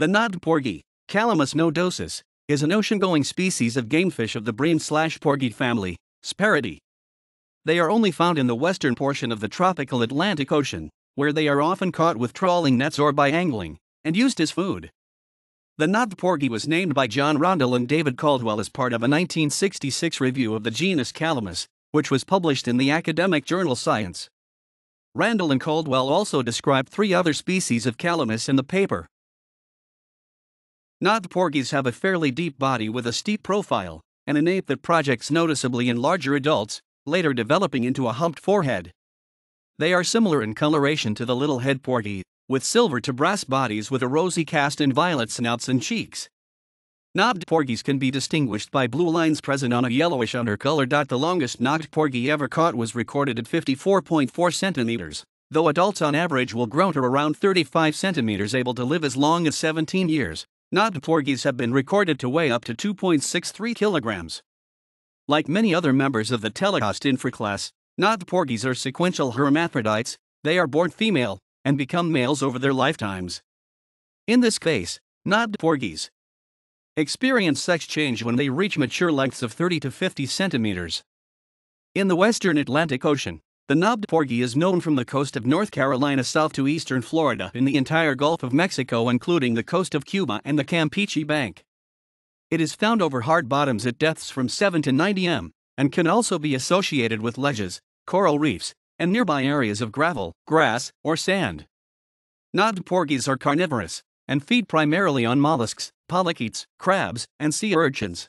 The knobbed porgy, Calamus nodosus, is an ocean-going species of gamefish of the bream-slash-porgy family, Sparidae. They are only found in the western portion of the tropical Atlantic Ocean, where they are often caught with trawling nets or by angling, and used as food. The knobbed porgy was named by John Randall and David Caldwell as part of a 1966 review of the genus Calamus, which was published in the academic journal Science. Randall and Caldwell also described three other species of calamus in the paper. Knobbed porgies have a fairly deep body with a steep profile, and a nape that projects noticeably in larger adults, later developing into a humped forehead. They are similar in coloration to the little head porgy, with silver to brass bodies with a rosy cast and violet snouts and cheeks. Knobbed porgies can be distinguished by blue lines present on a yellowish undercolor. The longest knobbed porgy ever caught was recorded at 54.4 centimeters, though adults on average will grow to around 35 centimeters, able to live as long as 17 years. Knobbed porgies have been recorded to weigh up to 2.63 kilograms. Like many other members of the Teleost infraclass, knobbed porgies are sequential hermaphrodites, they are born female and become males over their lifetimes. In this case, knobbed porgies experience sex change when they reach mature lengths of 30 to 50 centimeters. In the western Atlantic Ocean, the knobbed porgy is known from the coast of North Carolina south to eastern Florida in the entire Gulf of Mexico, including the coast of Cuba and the Campeche Bank. It is found over hard bottoms at depths from 7 to 90 m, and can also be associated with ledges, coral reefs, and nearby areas of gravel, grass, or sand. Knobbed porgies are carnivorous and feed primarily on mollusks, polychaetes, crabs, and sea urchins.